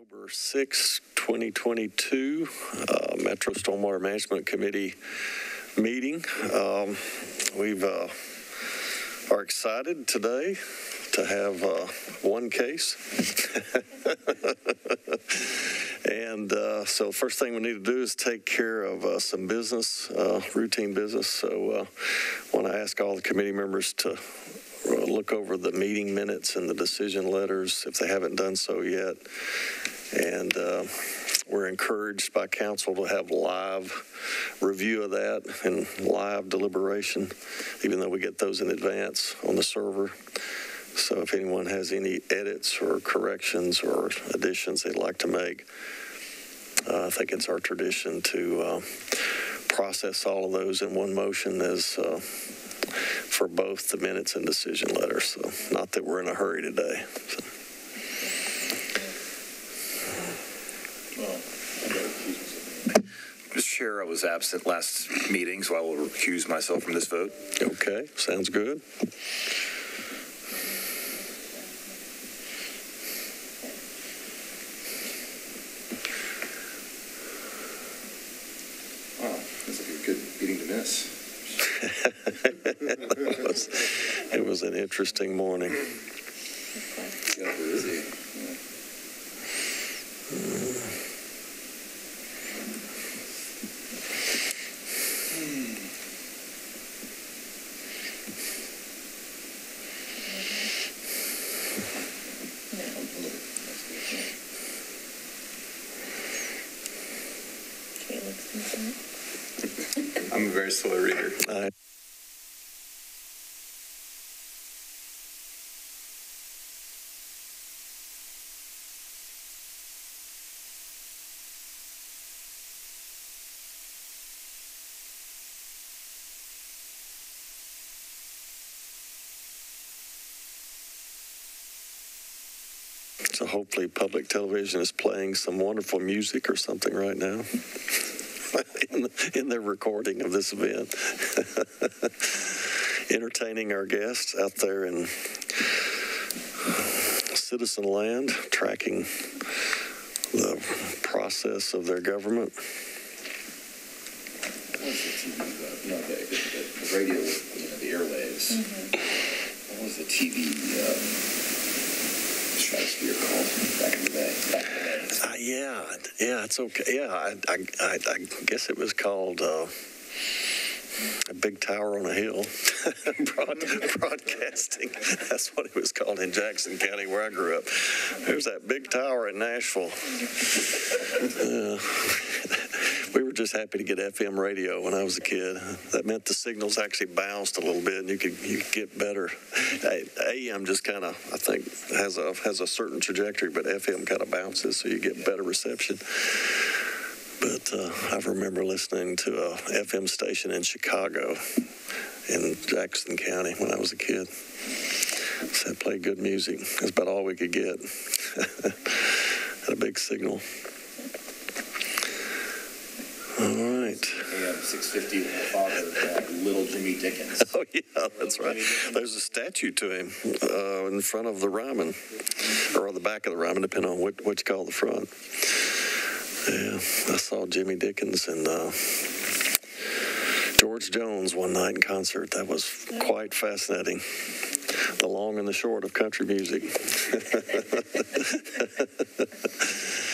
October 6, 2022, uh, Metro Stormwater Management Committee meeting. Um, We've, uh, are excited today to have uh, one case. And uh, so first thing we need to do is take care of uh, some business, uh, routine business. So I want to ask all the committee members to uh, look over the meeting minutes and the decision letters if they haven't done so yet. And uh, we're encouraged by council to have live review of that and live deliberation, even though we get those in advance on the server. So if anyone has any edits or corrections or additions they'd like to make, uh, I think it's our tradition to uh, process all of those in one motion as uh, for both the minutes and decision letters. So not that we're in a hurry today. So. Chair, I was absent last meeting, so I will recuse myself from this vote. Okay, sounds good. Wow, that's like a good meeting to miss. it, was, it was an interesting morning. Yeah, busy. I'm a very slow reader. I, so hopefully public television is playing some wonderful music or something right now in, the, in their recording of this event. Entertaining our guests out there in citizen land, tracking the process of their government. What was the TV, uh, radio, you know, the airwaves. What was the TV, um, stratosphere called back in the day? Back in the day. Uh, yeah, yeah, it's okay. Yeah, I, I, I, I guess it was called uh, a big tower on a hill. Broad, broadcasting. That's what it was called in Jackson County, where I grew up. There's that big tower in Nashville. Uh, we were just happy to get FM radio when I was a kid. That meant the signals actually bounced a little bit, and you could you could get better. AM just kind of, I think, has a has a certain trajectory, but FM kind of bounces, so you get better reception. But uh, I remember listening to a FM station in Chicago, in Jackson County, when I was a kid. So it played good music. That's about all we could get. Had a big signal. All right. AM six fifty, the father of Little Jimmy Dickens. Oh yeah, that's right. There's a statue to him uh, in front of the Ryman, or on the back of the Ryman, depending on what, what you call the front. Yeah, I saw Jimmy Dickens and uh, George Jones one night in concert. That was quite fascinating. The long and the short of country music.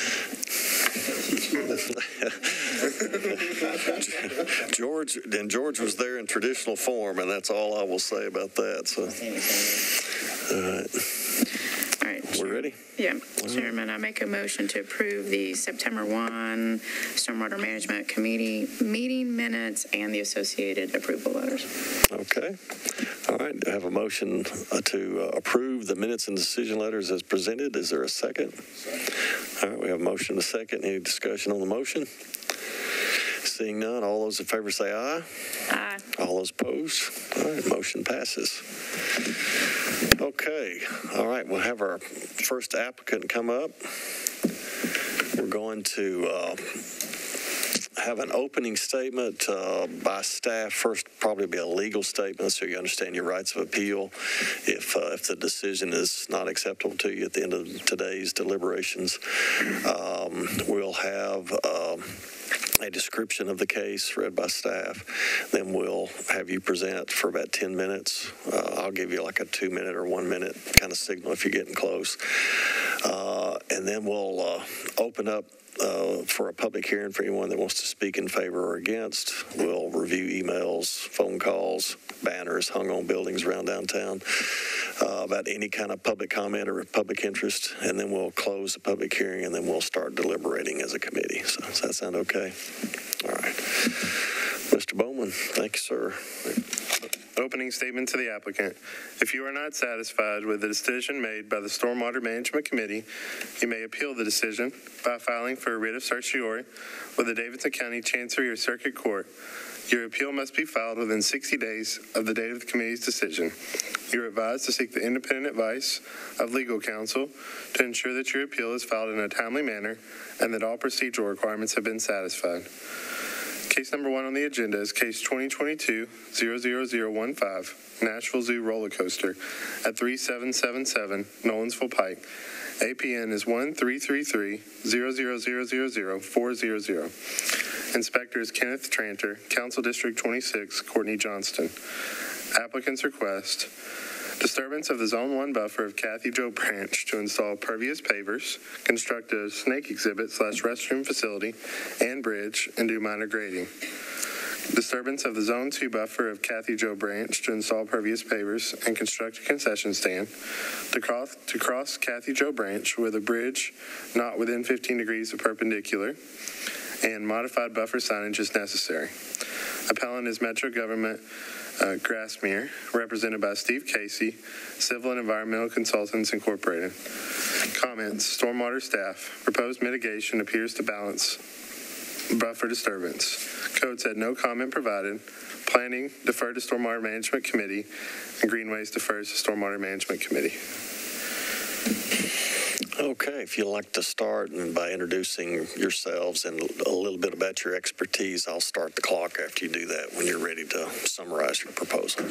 George and George was there in traditional form, and that's all I will say about that. So, all right, All right. we're ready. Yeah, Chairman, I make a motion to approve the September 1 Stormwater Management Committee meeting minutes and the associated approval letters. Okay. All right. I have a motion uh, to uh, approve the minutes and decision letters as presented. Is there a second? All right. We have a motion and a second. Any discussion on the motion? Seeing none, all those in favor say aye. Aye. All those opposed? All right, motion passes. Okay, all right, we'll have our first applicant come up. We're going to uh, have an opening statement uh, by staff. First, probably be a legal statement so you understand your rights of appeal. If, uh, if the decision is not acceptable to you at the end of today's deliberations, um, we'll have um, a description of the case read by staff. Then we'll have you present for about 10 minutes. Uh, I'll give you like a two minute or one minute kind of signal if you're getting close. Uh, and then we'll uh, open up uh, for a public hearing for anyone that wants to speak in favor or against. We'll review emails, phone calls, banners hung on buildings around downtown uh, about any kind of public comment or public interest, and then we'll close the public hearing, and then we'll start deliberating as a committee. So does that sound okay? All right. Mr. Bowman, thank you, sir. Opening statement to the applicant. If you are not satisfied with the decision made by the Stormwater Management Committee, you may appeal the decision by filing for a writ of certiorari with the Davidson County Chancery or Circuit Court. Your appeal must be filed within 60 days of the date of the committee's decision. You're advised to seek the independent advice of legal counsel to ensure that your appeal is filed in a timely manner and that all procedural requirements have been satisfied. Case number one on the agenda is case 2022-00015, Nashville Zoo Roller Coaster at 3777 Nolensville Pike. APN is 1333 400. Inspectors Kenneth Tranter, Council District 26, Courtney Johnston. Applicant's request disturbance of the Zone 1 buffer of Kathy Joe Branch to install pervious pavers, construct a snake exhibit slash restroom facility and bridge, and do minor grading. Disturbance of the Zone 2 buffer of Kathy Joe Branch to install pervious pavers and construct a concession stand. To cross, to cross Kathy Joe Branch with a bridge not within 15 degrees of perpendicular and modified buffer signage is necessary. Appellant is Metro Government uh, Grassmere, represented by Steve Casey, Civil and Environmental Consultants Incorporated. Comments, stormwater staff, proposed mitigation appears to balance buffer disturbance. Code said no comment provided. Planning deferred to Stormwater Management Committee, and Greenways defers to Stormwater Management Committee. Okay, if you'd like to start and by introducing yourselves and a little bit about your expertise, I'll start the clock after you do that when you're ready to summarize your proposal.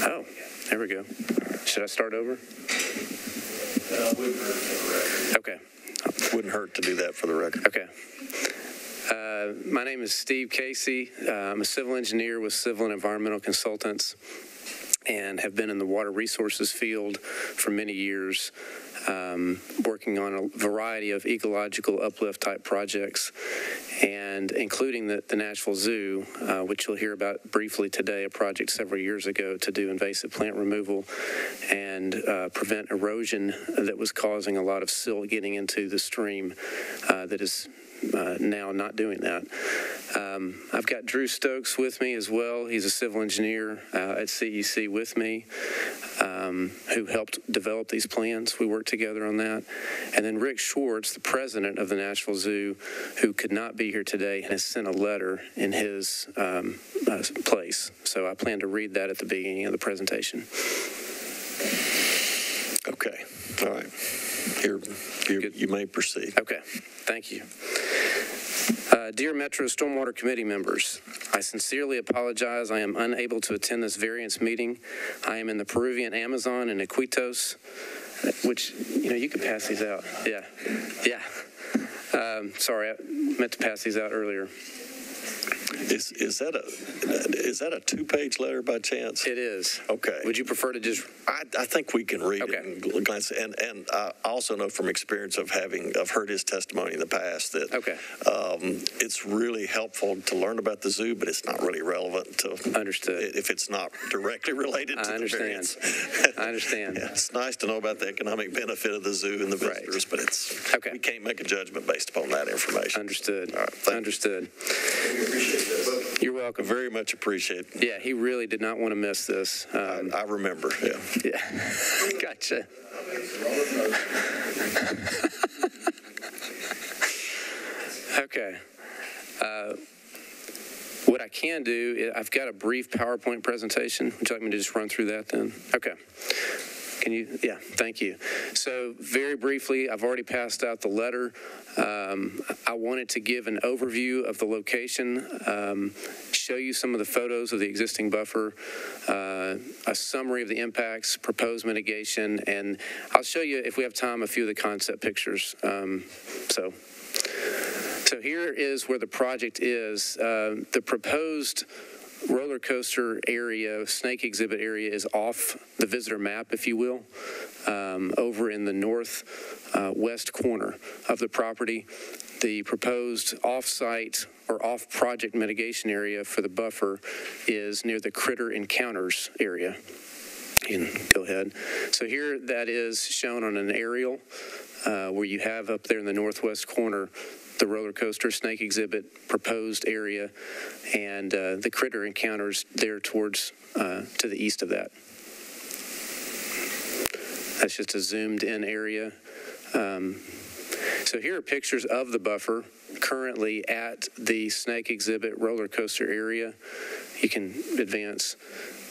Oh, there we go. Should I start over? Okay, Wouldn't hurt to do that for the record. okay. Uh, My name is Steve Casey. Uh, I'm a civil engineer with Civil and Environmental Consultants and have been in the water resources field for many years, um, working on a variety of ecological uplift type projects, and including the, the Nashville Zoo, uh, which you'll hear about briefly today, a project several years ago to do invasive plant removal and uh, prevent erosion that was causing a lot of silt getting into the stream uh, that is uh, now not doing that. Um, I've got Drew Stokes with me as well. He's a civil engineer uh, at CEC with me um, who helped develop these plans. We worked together on that. And then Rick Schwartz, the president of the Nashville Zoo, who could not be here today has sent a letter in his um, uh, place. So I plan to read that at the beginning of the presentation. Okay, all right. Here, you Good. you may proceed. Okay, thank you. Uh, Dear Metro Stormwater Committee members, I sincerely apologize. I am unable to attend this variance meeting. I am in the Peruvian Amazon in Iquitos, which, you know, you can pass these out. Yeah, yeah. Um, Sorry, I meant to pass these out earlier. Is, is that a, is that a two-page letter by chance? It is. Okay. Would you prefer to just, I, I think we can read Okay. it and glance, and, and I also know from experience of having, I've heard his testimony in the past that Okay. um, it's really helpful to learn about the zoo, but it's not really relevant to, understood? if it's not directly related I to the understand. variance. I understand. Yeah, It's nice to know about the economic benefit of the zoo and the Right. visitors, but it's, Okay. we can't make a judgment based upon that information. Understood. All right, thank you. Understood. You're welcome. Very much appreciate. Yeah, he really did not want to miss this. Um, I remember, yeah. Yeah, gotcha. Okay. Uh, What I can do, I- I've got a brief PowerPoint presentation. Would you like me to just run through that then? Okay. Can you, yeah, thank you. So very briefly, I've already passed out the letter. Um, I wanted to give an overview of the location, um, show you some of the photos of the existing buffer, uh, a summary of the impacts, proposed mitigation, and I'll show you, if we have time, a few of the concept pictures. Um, So, so here is where the project is. Uh, The proposed roller coaster area, snake exhibit area is off the visitor map, if you will, um, over in the north uh, west corner of the property. The proposed off-site or off-project mitigation area for the buffer is near the Critter Encounters area. You can go ahead. So here that is shown on an aerial uh, where you have up there in the northwest corner the roller coaster snake exhibit proposed area and uh, the critter encounters there towards uh, to the east of that. That's just a zoomed in area. Um, so here are pictures of the buffer currently at the snake exhibit roller coaster area. You can advance.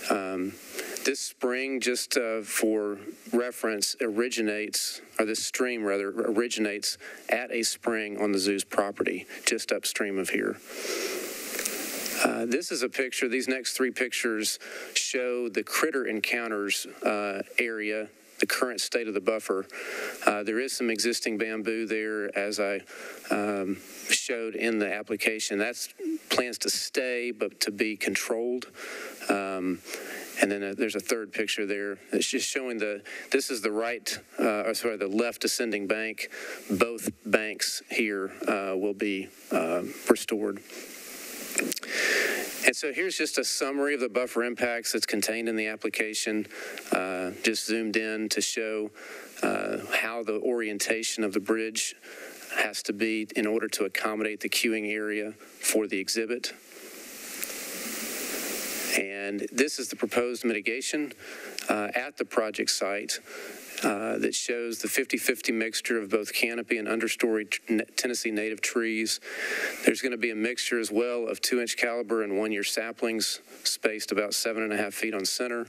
Um, this spring, just uh, for reference, originates, or this stream rather, originates at a spring on the zoo's property, just upstream of here. Uh, this is a picture, these next three pictures show the critter encounters uh, area, the current state of the buffer. Uh, there is some existing bamboo there, as I um, showed in the application. That's plans to stay, but to be controlled. Um, and then uh, there's a third picture there. It's just showing the, this is the right, uh, or sorry, the left descending bank. Both banks here uh, will be uh, restored. And so here's just a summary of the buffer impacts that's contained in the application, uh, just zoomed in to show uh, how the orientation of the bridge has to be in order to accommodate the queuing area for the exhibit. And this is the proposed mitigation uh, at the project site uh, that shows the 50-50 mixture of both canopy and understory Tennessee native trees. There's going to be a mixture as well of two-inch caliber and one-year saplings spaced about seven and a half feet on center.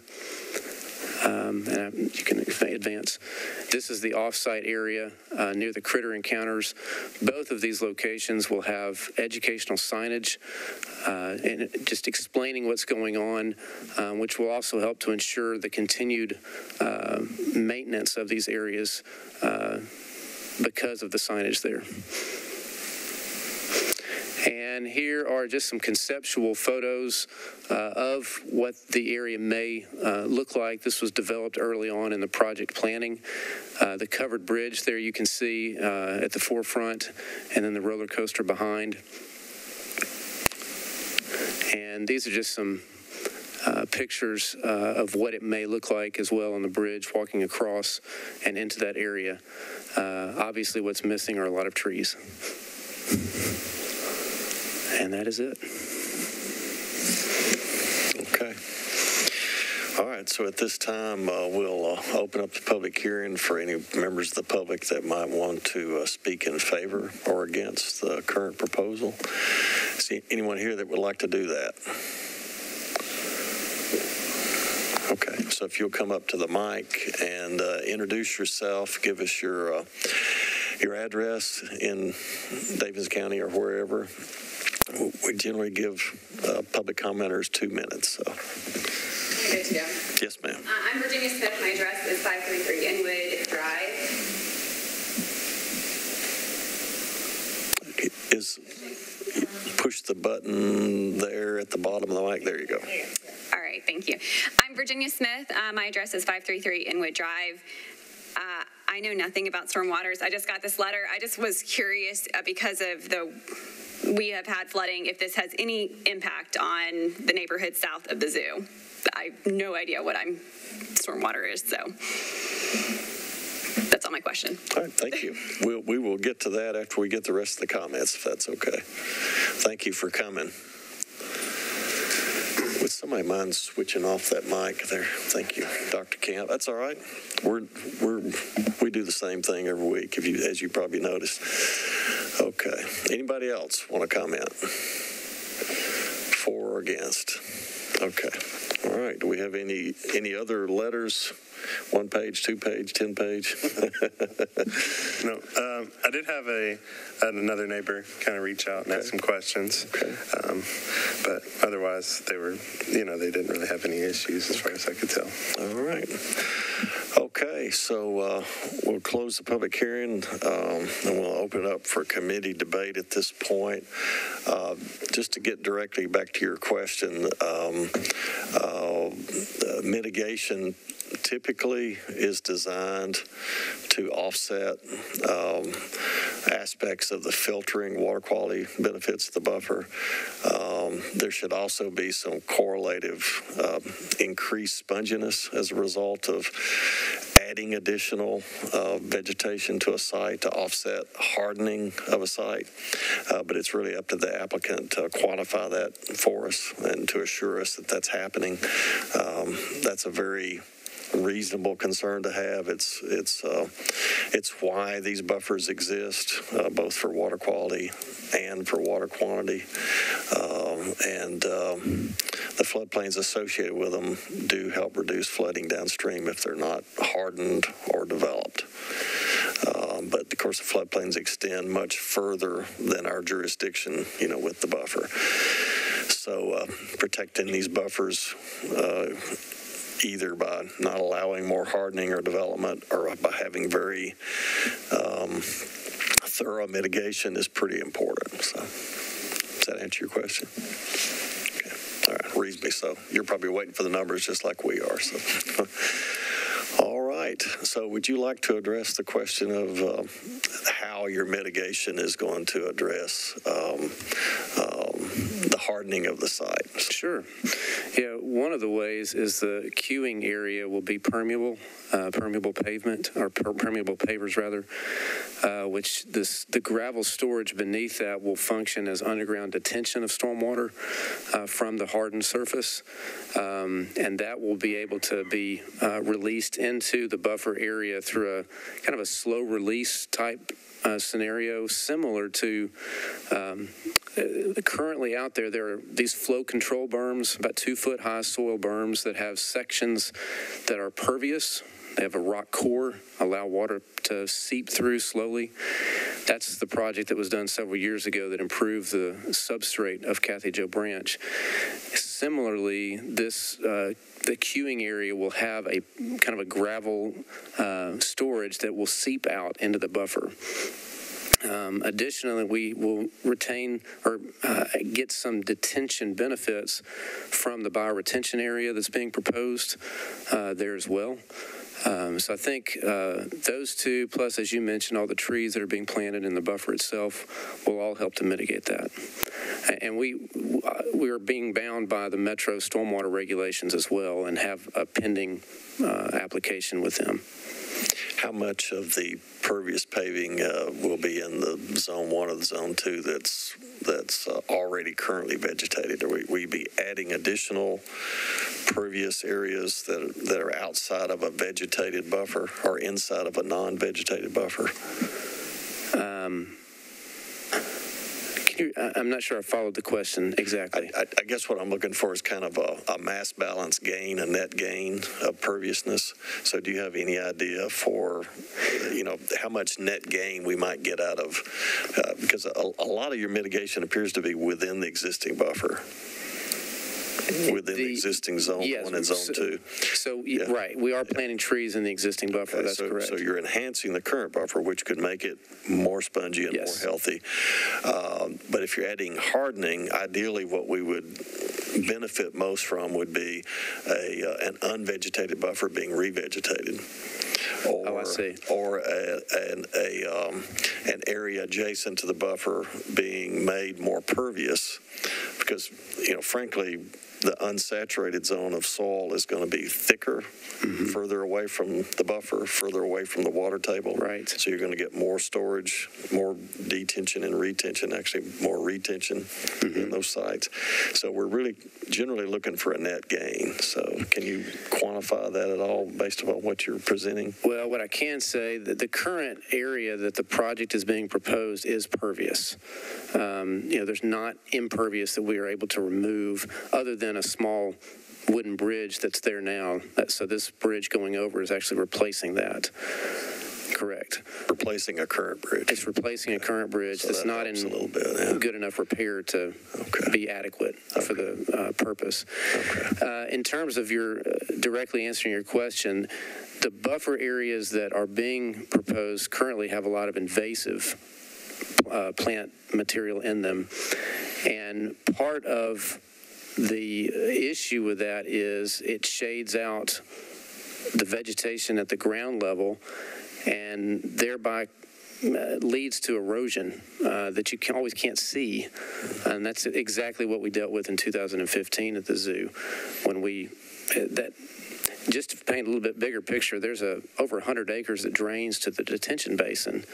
Um, and you can advance. This is the off-site area uh, near the critter encounters. Both of these locations will have educational signage uh, and just explaining what's going on, um, which will also help to ensure the continued uh, maintenance of these areas uh, because of the signage there. And here are just some conceptual photos uh, of what the area may uh, look like. This was developed early on in the project planning. Uh, the covered bridge there you can see uh, at the forefront, and then the roller coaster behind. And these are just some uh, pictures uh, of what it may look like as well on the bridge walking across and into that area. Uh, obviously, what's missing are a lot of trees. And that is it. Okay. All right, so at this time, uh, we'll uh, open up the public hearing for any members of the public that might want to uh, speak in favor or against the current proposal. See anyone here that would like to do that? Okay, so if you'll come up to the mic and uh, introduce yourself, give us your uh, your address in Davis County or wherever. We generally give uh, public commenters two minutes. So. Good to go. Yes, ma'am. Uh, I'm Virginia Smith. My address is 533 Inwood Drive. Is, push the button there at the bottom of the mic. There you go. All right, thank you. I'm Virginia Smith. Uh, My address is 533 Inwood Drive. Uh, I know nothing about stormwaters. I just got this letter. I just was curious uh, because of the, we have had flooding, if this has any impact on the neighborhood south of the zoo. I have no idea what I'm, stormwater is, so that's all my question. All right, thank you. We'll, we will get to that after we get the rest of the comments, if that's okay. Thank you for coming. Would somebody mind switching off that mic there? Thank you, Dr. Camp. That's all right. We're, we're, we do the same thing every week, if you, as you probably noticed. Okay. Anybody else want to comment? For or against? Okay. All right. Do we have any, any other letters? One page, two page, 10 page? No, um, I did have a, another neighbor kind of reach out and ask some questions. Okay. Um, but otherwise, they were, you know, they didn't really have any issues as far as I could tell. All right. Okay, so uh, we'll close the public hearing, um, and we'll open it up for committee debate at this point. Uh, Just to get directly back to your question, um, uh, mitigation typically is designed to offset um, aspects of the filtering water quality benefits of the buffer. Um, There should also be some correlative um, increased sponginess as a result of adding additional uh, vegetation to a site to offset hardening of a site. Uh, But it's really up to the applicant to quantify that for us and to assure us that that's happening. Um, That's a very reasonable concern to have. It's it's uh, it's why these buffers exist, uh, both for water quality and for water quantity, um, and um, the floodplains associated with them do help reduce flooding downstream if they're not hardened or developed. Um, but of course, the floodplains extend much further than our jurisdiction, you know, with the buffer. So uh, protecting these buffers. Uh, either by not allowing more hardening or development or by having very um, thorough mitigation is pretty important. So, does that answer your question? Reasonably so. You're probably waiting for the numbers just like we are. So, all right. So, would you like to address the question of uh, how your mitigation is going to address um, um, the hardening of the site? Sure. Yeah, one of the ways is the queuing area will be permeable, uh, permeable pavement, or per- permeable pavers rather, uh, which this, the gravel storage beneath that will function as underground detention of stormwater uh, from the hardened surface. Um, and that will be able to be uh, released into the buffer area through a kind of a slow release type uh, scenario, similar to um, uh, currently out there, there are these flow control berms, about two foot high soil berms that have sections that are pervious. They have a rock core, allow water to seep through slowly. That's the project that was done several years ago that improved the substrate of Kathy Joe Branch. Similarly, this uh, the queuing area will have a kind of a gravel uh, storage that will seep out into the buffer. Um, additionally, we will retain or uh, get some detention benefits from the bioretention area that's being proposed uh, there as well. Um, so I think uh, those two, plus as you mentioned, all the trees that are being planted in the buffer itself, will all help to mitigate that. And we we are being bound by the Metro stormwater regulations as well, and have a pending uh, application with them. How much of the pervious paving uh, will be in the zone one or the zone two that's that's uh, already currently vegetated? Or we, we be adding additional pervious areas that are, that are outside of a vegetated buffer or inside of a non-vegetated buffer? Um, I- I'm not sure I followed the question exactly. I, I guess what I'm looking for is kind of a, a mass balance gain, a net gain of perviousness. So do you have any idea for, you know, how much net gain we might get out of, uh, because a, a lot of your mitigation appears to be within the existing buffer. Within the existing zone yes, one and zone so- two. So, Yeah. right, we are planting trees in the existing buffer, Okay, that's so- correct. So you're enhancing the current buffer, which could make it more spongy and more healthy. Um, But if you're adding hardening, ideally what we would benefit most from would be a, uh, an unvegetated buffer being revegetated. Oh, I Or- see. Or a, an, a, um, an area adjacent to the buffer being made more pervious. Because, you know, frankly, the unsaturated zone of soil is going to be thicker, Mm-hmm. further away from the buffer, further away from the water table. Right. So you're going to get more storage, more detention and retention, actually more retention Mm-hmm. in those sites. So we're really generally looking for a net gain. So can you quantify that at all based upon what you're presenting? Well, what I can say, that the current area that the project is being proposed is pervious. Um, You know, there's not impervious that we are able to remove, other than a small wooden bridge that's there now. So this bridge going over is actually replacing that. Correct. Replacing a current bridge? It's replacing a current bridge So that's that not in bit, yeah. good enough repair to Okay. be adequate for the uh, purpose. Uh, In terms of your, uh, directly answering your question, the buffer areas that are being proposed currently have a lot of invasive uh, plant material in them. And part of the issue with that is it shades out the vegetation at the ground level and thereby uh, leads to erosion uh, that you can, always can't see. And that's exactly what we dealt with in 2015 at the zoo when we, uh, that, just to paint a little bit bigger picture, there's a over 100 acres that drains to the detention basin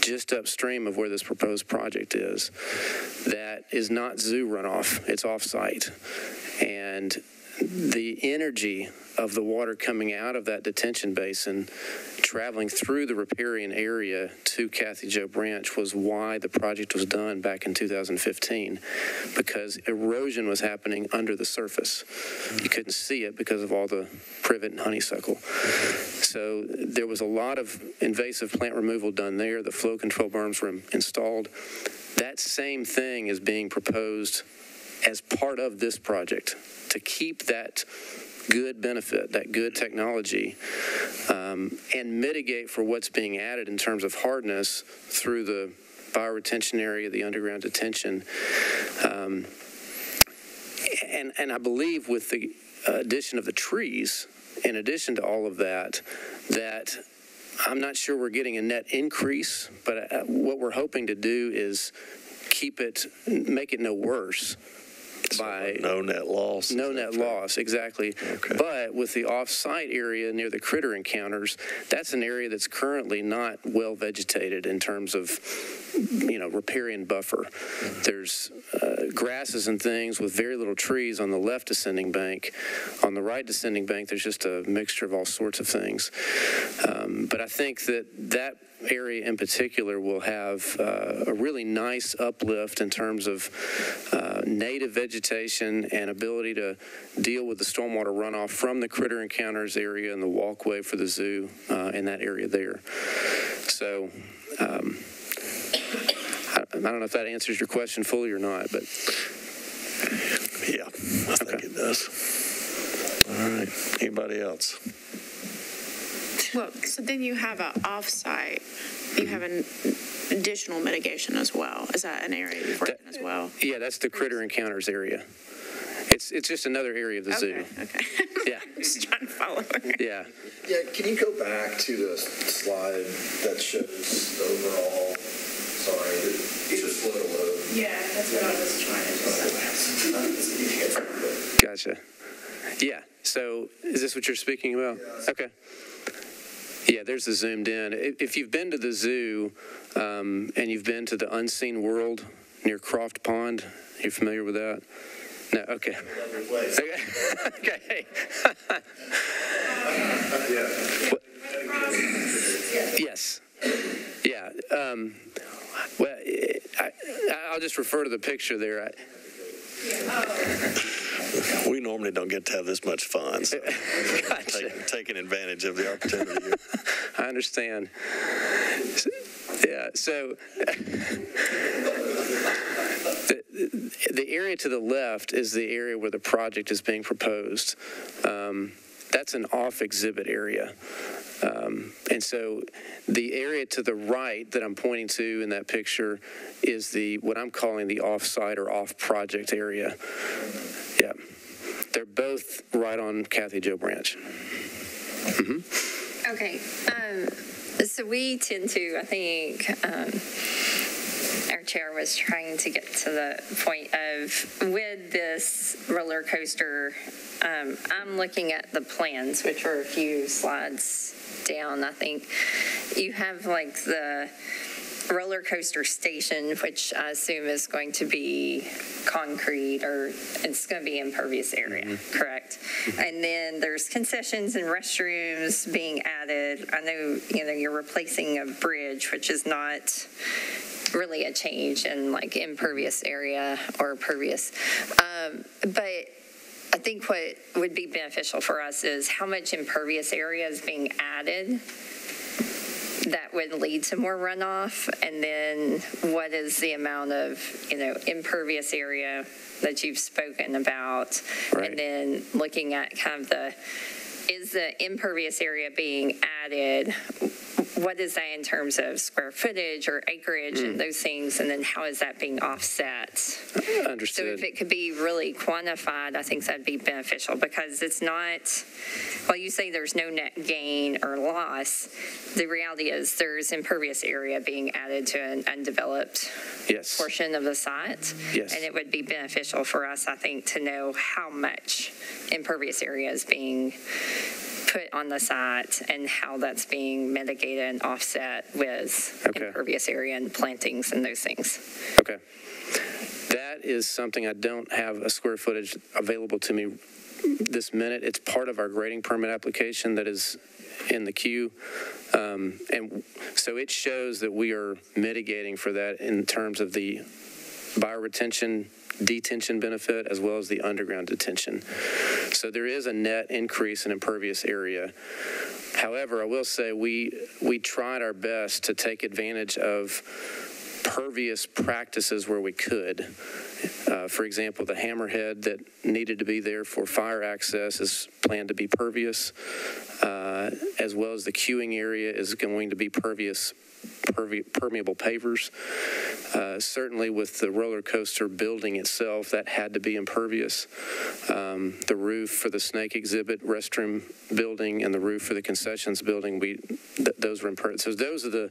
just upstream of where this proposed project is. That is not zoo runoff, it's off-site. And the energy of the water coming out of that detention basin, traveling through the riparian area to Kathy Joe Branch was why the project was done back in 2015, because erosion was happening under the surface. You couldn't see it because of all the privet and honeysuckle. So there was a lot of invasive plant removal done there. The flow control berms were installed. That same thing is being proposed as part of this project to keep that good benefit, that good technology, um, and mitigate for what's being added in terms of hardness through the bioretention area, the underground detention. Um, and, and I believe with the addition of the trees, in addition to all of that, that I'm not sure we're getting a net increase, but uh, what we're hoping to do is keep it, make it no worse by No net loss? no net fair? loss, exactly. Okay. But with the off-site area near the critter encounters, that's an area that's currently not well vegetated in terms of, you know, riparian buffer. There's uh, grasses and things with very little trees on the left descending bank. On the right descending bank, there's just a mixture of all sorts of things. Um, but I think that that area in particular will have uh, a really nice uplift in terms of uh, native vegetation and ability to deal with the stormwater runoff from the critter encounters area and the walkway for the zoo uh, in that area there. So um, I, I don't know if that answers your question fully or not, but Yeah, I think it does. All right. Anybody else? Well, so then you have an off-site, you have an additional mitigation as well. Is that an area you've worked in as well? yeah, that's the critter encounters area. It's it's just another area of the zoo. Okay, okay. Yeah, Just trying to follow her. yeah. Yeah, can you go back to the slide that shows the overall, sorry, it just float a load. Yeah, that's what I was trying to Gotcha. Yeah. So is this what you're speaking about? Okay. Yeah, there's the zoomed in. If you've been to the zoo um, and you've been to the unseen world near Croft Pond, you're familiar with that? No. Okay. Okay. okay. Yes. Yeah. Um, well, I, I'll just refer to the picture there. I, We normally don't get to have this much fun, so gotcha. taking, taking advantage of the opportunity. I understand. Yeah, so The, the area to the left is the area where the project is being proposed. Um, that's an off exhibit area. Um, and so the area to the right that I'm pointing to in that picture is the what I'm calling the off-site or off-project area. They're both right on Kathy Joe Branch. Okay, um, so we tend to, I think, um, our chair was trying to get to the point of with this roller coaster, um, I'm looking at the plans, which are a few slides down, I think. You have like the roller coaster station, which I assume is going to be concrete or it's going to be impervious area, correct? And then there's concessions and restrooms being added. I know, you know, you're replacing a bridge, which is not really a change in like impervious area or pervious. Um, but I think what would be beneficial for us is how much impervious area is being added that would lead to more runoff, and then what is the amount of, you know, impervious area that you've spoken about? Right. And then looking at kind of the, is the impervious area being added? What is that in terms of square footage or acreage and mm. those things? And then how is that being offset? Understood. So if it could be really quantified, I think that'd be beneficial because it's not, while you say there's no net gain or loss, the reality is there's impervious area being added to an undeveloped yes. portion of the site. Yes. And it would be beneficial for us, I think, to know how much impervious area is being put on the site and how that's being mitigated and offset with Okay. impervious area and plantings and those things. Okay. That is something I don't have a square footage available to me this minute. It's part of our grading permit application that is in the queue. Um, and so it shows that we are mitigating for that in terms of the bioretention detention benefit as well as the underground detention. So there is a net increase in impervious area. However, I will say we we tried our best to take advantage of pervious practices where we could. Uh, for example, the hammerhead that needed to be there for fire access is planned to be pervious, uh, as well as the queuing area is going to be pervious, pervi- permeable pavers. Uh, certainly, with the roller coaster building itself, that had to be impervious. Um, the roof for the snake exhibit restroom building and the roof for the concessions building, we th- those were impervious. So those are the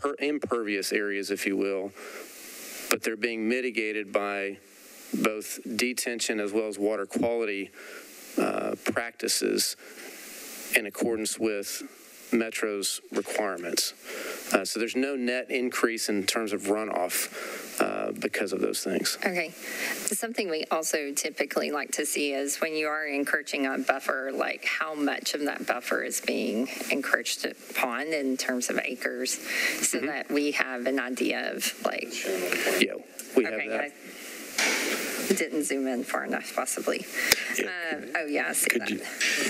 per- impervious areas, if you will, but they're being mitigated by both detention as well as water quality uh, practices in accordance with Metro's requirements. Uh, so there's no net increase in terms of runoff uh, because of those things. Okay. Something we also typically like to see is when you are encroaching on buffer, like how much of that buffer is being encroached upon in terms of acres, so that we have an idea of like, Yeah, we have that. I didn't zoom in far enough possibly. Um, Oh, yeah, I see Could that. you-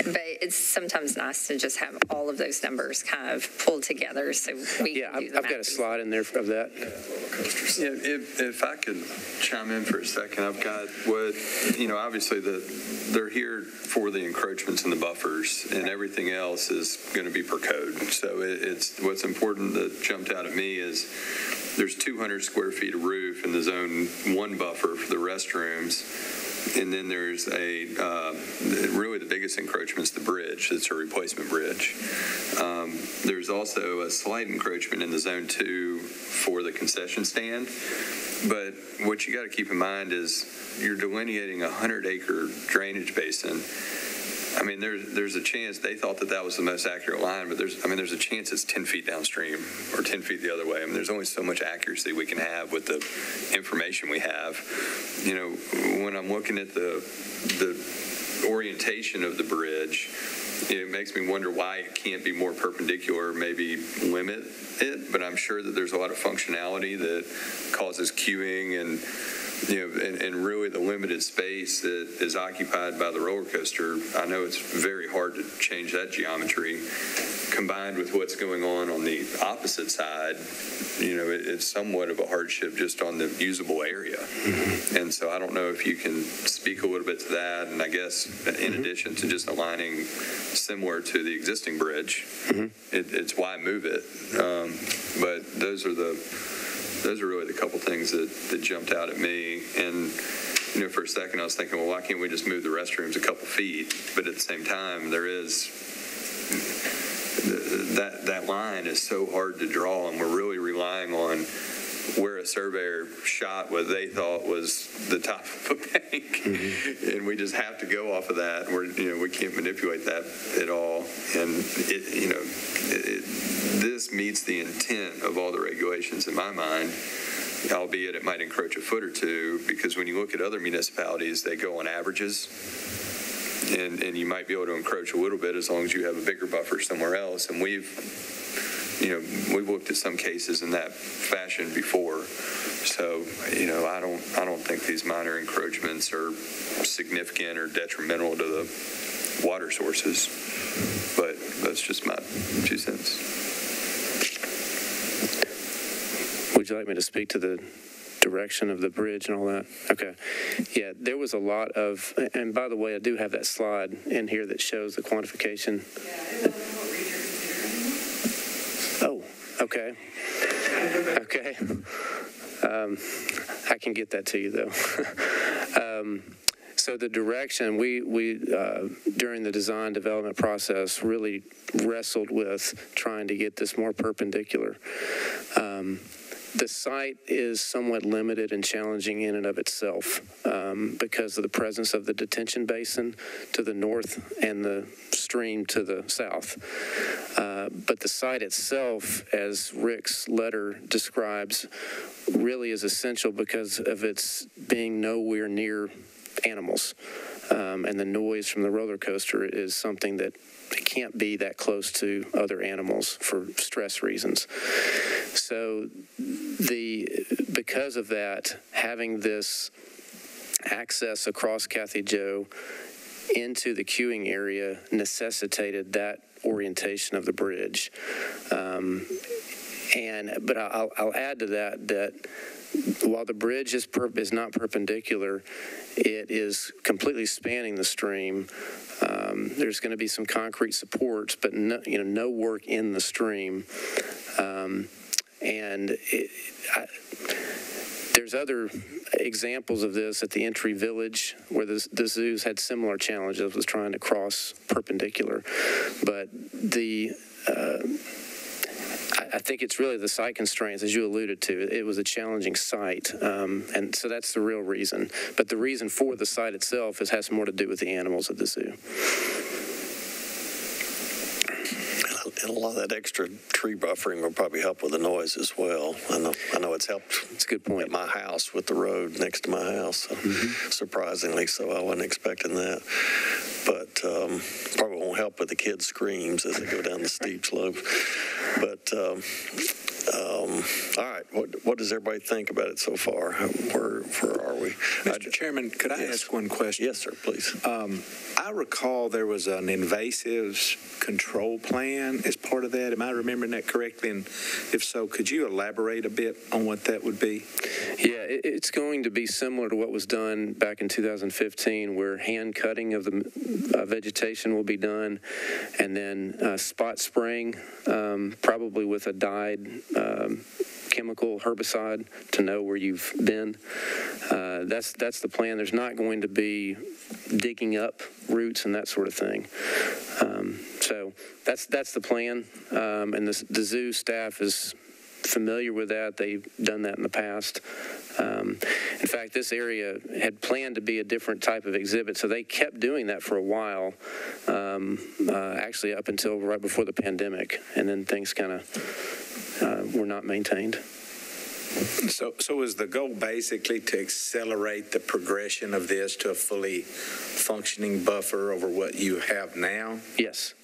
But it's sometimes nice to just have all of those numbers kind of pulled together so we Yeah, can I've, the I've got a slide in there of that. Yeah, if, if I could chime in for a second, I've got what, you know, obviously the, they're here for the encroachments and the buffers and everything else is going to be per code. So it, it's, what's important that jumped out at me is there's 200 square feet of roof in the zone one buffer for the restrooms. And then there's a, um, really the biggest encroachment is the bridge. It's a replacement bridge. Um, There's also a slight encroachment in the zone two for the concession stand. But what you got to keep in mind is you're delineating a 100 acre drainage basin. I mean, there's, there's a chance, they thought that that was the most accurate line, but there's, I mean, there's a chance it's 10 feet downstream or 10 feet the other way. I mean, there's only so much accuracy we can have with the information we have. You know, when I'm looking at the, the orientation of the bridge, it makes me wonder why it can't be more perpendicular, maybe limit it, but I'm sure that there's a lot of functionality that causes queuing and you know, and, and really the limited space that is occupied by the roller coaster, I know it's very hard to change that geometry. Combined with what's going on on the opposite side, you know, it, it's somewhat of a hardship just on the usable area. Mm-hmm. And so I don't know if you can speak a little bit to that. And I guess in mm-hmm. addition to just aligning similar to the existing bridge, mm-hmm. it, it's why move it. Um, but those are the those are really the couple things that, that jumped out at me. And, you know, for a second I was thinking, well, why can't we just move the restrooms a couple feet? But at the same time, there is that that line is so hard to draw, and we're really relying on where a surveyor shot what they thought was the top of a bank, mm-hmm. and we just have to go off of that. We're you know we can't manipulate that at all, and it you know it, it, this meets the intent of all the regulations in my mind. Albeit it might encroach a foot or two, because when you look at other municipalities, they go on averages and, and you might be able to encroach a little bit as long as you have a bigger buffer somewhere else. And we've, you know, we've looked at some cases in that fashion before. So, you know, I don't, I don't think these minor encroachments are significant or detrimental to the water sources. But that's just my two cents. Would you like me to speak to the direction of the bridge and all that? Okay. Yeah, there was a lot of, and by the way, I do have that slide in here that shows the quantification. Oh, okay. Okay. Um, I can get that to you though. um, so the direction we we uh, during the design development process really wrestled with trying to get this more perpendicular. Um, the site is somewhat limited and challenging in and of itself um, because of the presence of the detention basin to the north and the stream to the south. Uh, but the site itself, as Rick's letter describes, really is essential because of its being nowhere near animals. Um, and the noise from the roller coaster is something that it can't be that close to other animals for stress reasons. So the because of that, having this access across Kathy Joe into the queuing area necessitated that orientation of the bridge. Um, and but I'll, I'll add to that that while the bridge is is not perpendicular, it is completely spanning the stream. Um, there's going to be some concrete supports, but no, you know no work in the stream. Um, and it, I, there's other examples of this at the entry village where the, the zoos had similar challenges with trying to cross perpendicular. But the uh, I think it's really the site constraints, as you alluded to. It was a challenging site, um, and so that's the real reason. But the reason for the site itself is has more to do with the animals at the zoo. And a lot of that extra tree buffering will probably help with the noise as well. I know, I know it's helped It's a good point. at my house with the road next to my house, so surprisingly so. I wasn't expecting that. But um, probably won't help with the kids' screams as they go down the steep slope. But um, um, all right, what, what does everybody think about it so far? Where, where are we? Mr. Chairman, could I Yes. ask one question? Yes, sir, please. Um, I recall there was an invasives control plan as part of that. Am I remembering that correctly? And if so, could you elaborate a bit on what that would be? Yeah, it, it's going to be similar to what was done back in 2015, where hand cutting of the uh, vegetation will be done, and then uh, spot spraying, um, probably with a dyed um, chemical herbicide to know where you've been. Uh, that's that's the plan. There's not going to be digging up roots and that sort of thing. Um, so that's that's the plan, um, and the, the zoo staff is familiar with that. They've done that in the past. Um, in fact, this area had planned to be a different type of exhibit, so they kept doing that for a while, um, uh, actually up until right before the pandemic, and then things kind of were not maintained. So, so is the goal basically to accelerate the progression of this to a fully functioning buffer over what you have now? Yes.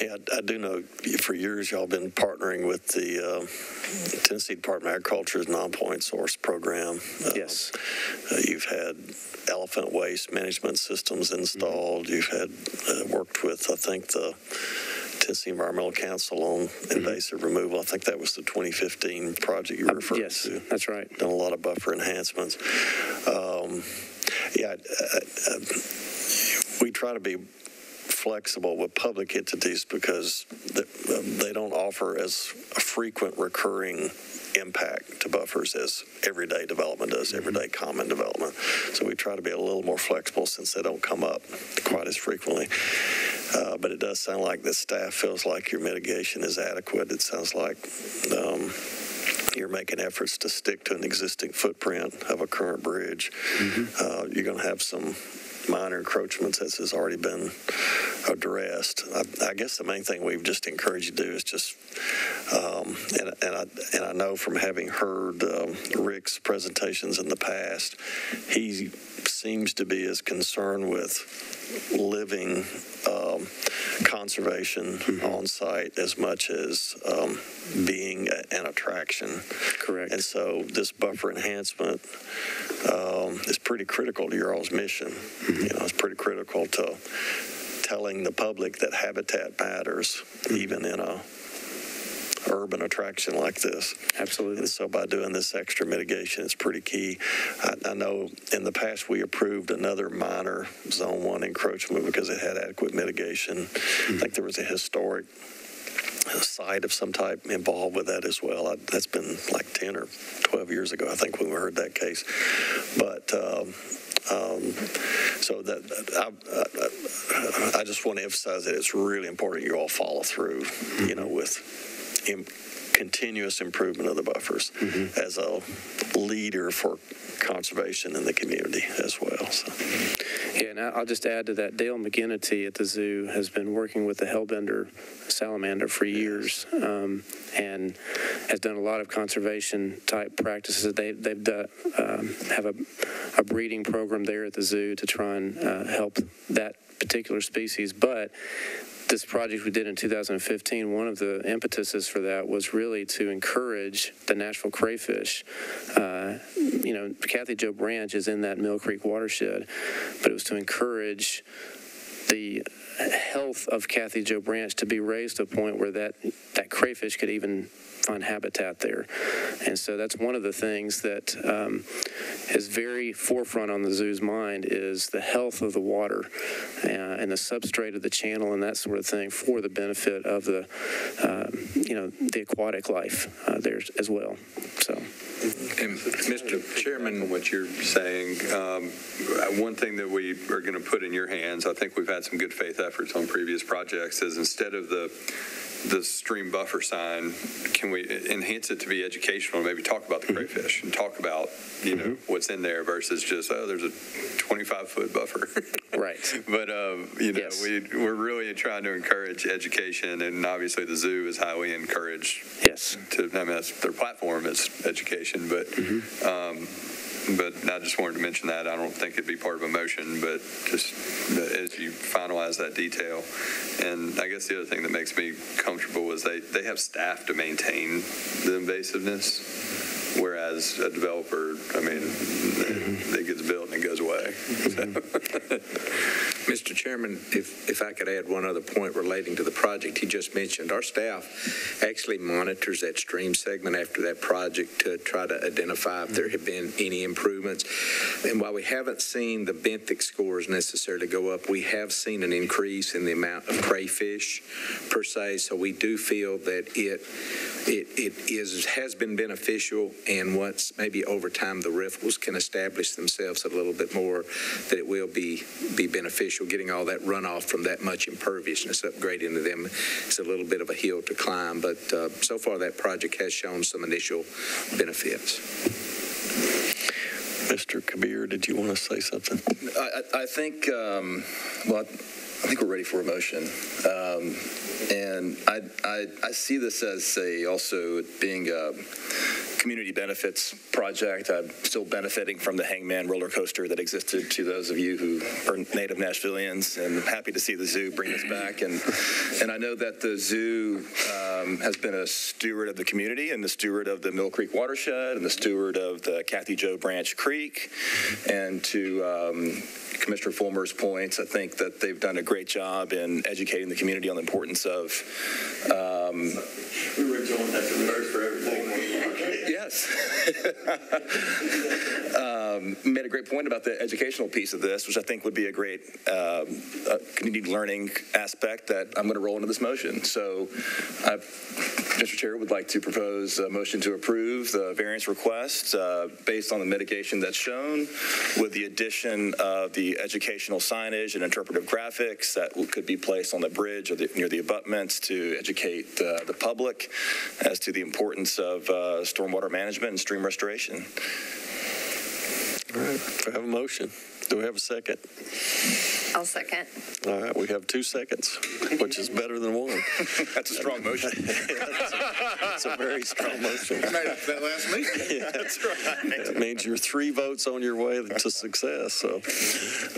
Yeah, I- I do know for years y'all been partnering with the uh, Tennessee Department of Agriculture's non-point source program. Uh, Yes. uh, You've had elephant waste management systems installed. You've had, uh, worked with, I think, the Tennessee Environmental Council on invasive removal. I think that was the 2015 project you were referring Yes, to that's right. done a lot of buffer enhancements. Um, yeah, uh, uh, we try to be flexible with public entities because th- they don't offer as frequent recurring impact to buffers as everyday development does, everyday common development. So we try to be a little more flexible since they don't come up quite as frequently. Uh, but it does sound like the staff feels like your mitigation is adequate. It sounds like um, you're making efforts to stick to an existing footprint of a current bridge. Uh, you're going to have some minor encroachments as has already been addressed. I, I guess the main thing we've just encouraged you to do is just, um, and, and I and I know from having heard um, Rick's presentations in the past, he seems to be as concerned with living um, conservation on site as much as um, being a- an attraction. Correct. And so this buffer enhancement um, is pretty critical to your all's mission. You know, it's pretty critical to telling the public that habitat matters, even in a urban attraction like this. Absolutely. And so by doing this extra mitigation, it's pretty key. I, I know in the past we approved another minor zone one encroachment because it had adequate mitigation. I think there was a historic site of some type involved with that as well. I, that's been like 10 or 12 years ago, I think, when we heard that case. But um, um, so that I, I, I just want to emphasize that it's really important you all follow through, you know, with im- continuous improvement of the buffers as a leader for conservation in the community as well. So. Yeah, and I'll just add to that, Dale McGinnity at the zoo has been working with the Hellbender salamander for years um, and has done a lot of conservation type practices. They, they've done, um, have a, a breeding program there at the zoo to try and uh, help that particular species. But this project we did in 2015, one of the impetuses for that was really to encourage the Nashville crayfish. Uh, you know, Kathy Joe Branch is in that Mill Creek watershed, but it was to encourage the health of Kathy Joe Branch to be raised to a point where that, that crayfish could even find habitat there. And so that's one of the things that um, is very forefront on the zoo's mind is the health of the water uh, and the substrate of the channel and that sort of thing for the benefit of the, um, you know, the aquatic life uh, there as well. So. And Mr. Chairman, what you're saying, um, one thing that we are going to put in your hands, I think we've had some good faith efforts on previous projects, is instead of the the stream buffer sign, can we enhance it to be educational? Maybe talk about the crayfish and talk about you know what's in there versus just oh, there's a 25 foot buffer. Right. but um, you know, Yes. we we're really trying to encourage education, and obviously the zoo is highly encouraged Yes. to, I mean, that's their platform is education, but, um, but I just wanted to mention that. I don't think it'd be part of a motion, but just as you finalize that detail. And I guess the other thing that makes me comfortable is they, they have staff to maintain the invasiveness, whereas a developer, I mean, mm-hmm. it gets built and it goes away. Mm-hmm. Mr. Chairman, if, if I could add one other point relating to the project he just mentioned, our staff actually monitors that stream segment after that project to try to identify if there have been any improvements. And while we haven't seen the benthic scores necessarily go up, we have seen an increase in the amount of crayfish per se. So we do feel that it it, it is has been beneficial, and once maybe over time the riffles can establish themselves a little bit more, that it will be be beneficial. Getting all that runoff from that much imperviousness upgrading to them is a little bit of a hill to climb, but uh, so far that project has shown some initial benefits. Mr. Kabir, did you want to say something? I, I think, um, well, I think we're ready for a motion. Um, and I, I, I see this as a, also being a, community benefits project. I'm still benefiting from the Hangman roller coaster that existed to those of you who are native Nashvillians, and happy to see the zoo bring this back. And and I know that the zoo um, has been a steward of the community and the steward of the Mill Creek watershed and the steward of the Kathy Joe Branch Creek. And to um, Commissioner Fulmer's points, I think that they've done a great job in educating the community on the importance of. Um, We were doing that for everything. Yes. um, made a great point about the educational piece of this, which I think would be a great um, community learning aspect that I'm going to roll into this motion. So, I, Mr. Chair, would like to propose a motion to approve the variance request uh, based on the mitigation that's shown, with the addition of the educational signage and interpretive graphics that could be placed on the bridge or the, near the abutments to educate uh, the public as to the importance of uh, stormwater management and stream restoration. All right, we have a motion. Do we have a second? I'll second. All right, we have two seconds, which is better than one. That's a strong motion. It's a very strong motion. That last meeting. That's right. That means you're three votes on your way to success. So,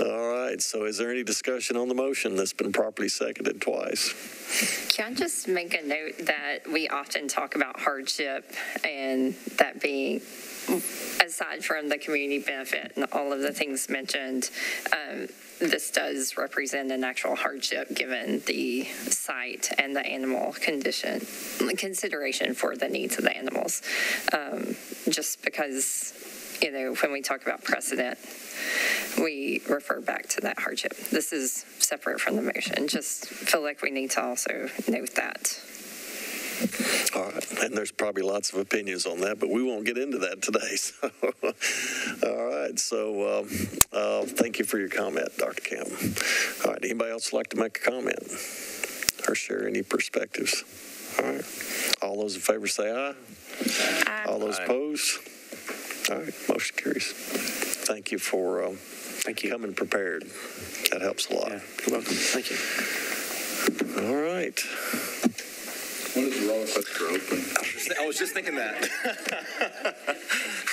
all right. So, is there any discussion on the motion that's been properly seconded twice? Can I just make a note that we often talk about hardship and that being, aside from the community benefit and all of the things mentioned, um, this does represent an actual hardship given the site and the animal condition, consideration for the needs of the animals. Um, just because, you know, when we talk about precedent, we refer back to that hardship. This is separate from the motion. Just feel like we need to also note that. All right. And there's probably lots of opinions on that, but we won't get into that today. So, all right. So, um, uh, thank you for your comment, Dr. Campbell. All right. Anybody else like to make a comment or share any perspectives? All right. All those in favor say aye. All those opposed? All right. Motion carries. Thank you for um, Thank you. coming prepared. That helps a lot. Yeah, you're welcome. Thank you. All right. When is the roller coaster open? I was just thinking that.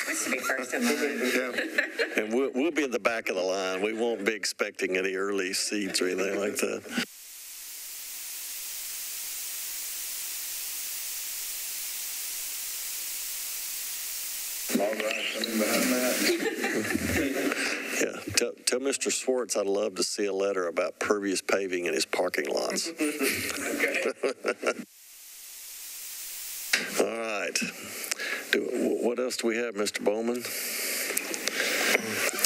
This should be first in line. And we'll, we'll be in the back of the line. We won't be expecting any early seats or anything like that. All right, something behind that. Yeah. Tell, tell Mr. Swartz I'd love to see a letter about pervious paving in his parking lots. All right. Do, what else do we have, Mr. Bowman?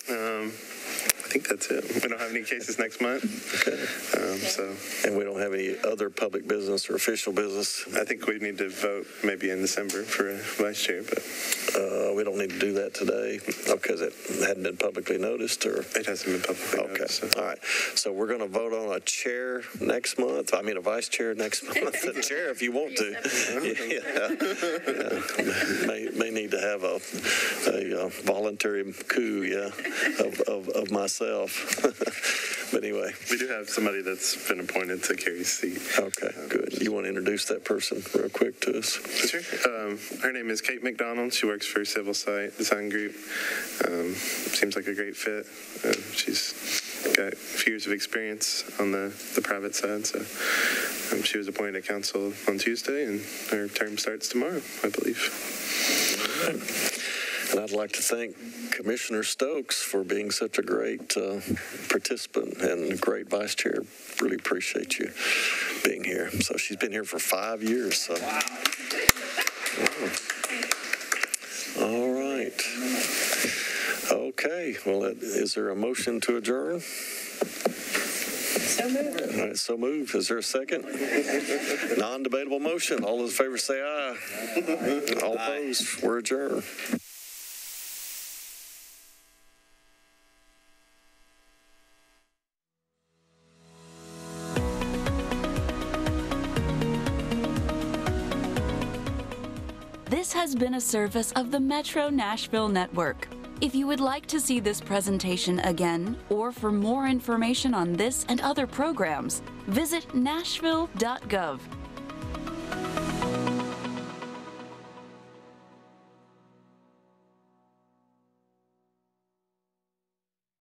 Um, think that's it. We don't have any cases next month. Okay. Um, so And we don't have any other public business or official business. I think we need to vote maybe in December for a vice chair, but Uh, we don't need to do that today because it hadn't been publicly noticed or. it hasn't been publicly Okay, noticed. so- all right. So we're going to vote on a chair next month. I mean, a vice chair next month. A chair if you want to. Yeah. Yeah. May, may need to have a, a uh, voluntary coup, yeah, of, of, of myself. But anyway, We do have somebody that's been appointed to Carrie's seat. okay, good. You want to introduce that person real quick to us? Sure. Um, her name is Kate McDonald. She works for Civil Site Design Group. Um, seems like a great fit. Uh, she's got a few years of experience on the, the private side. So um, she was appointed to council on Tuesday, and her term starts tomorrow, I believe. And I'd like to thank Commissioner Stokes for being such a great uh, participant and great vice chair. Really appreciate you being here. So she's been here for five years. So. All right. Okay. Well, that- is there a motion to adjourn? So moved. All right, so moved. Is there a second? Non-debatable motion. All those in favor say aye. All opposed, we're adjourned. Has been a service of the Metro Nashville Network. If you would like to see this presentation again, or for more information on this and other programs, visit nashville.gov